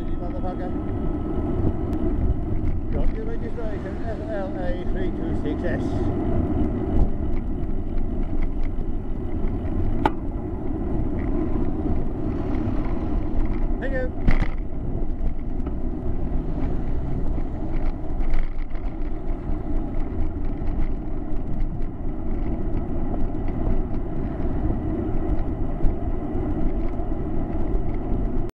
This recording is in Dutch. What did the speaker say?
motherfucker. Got your registration FLA326S. Thank you.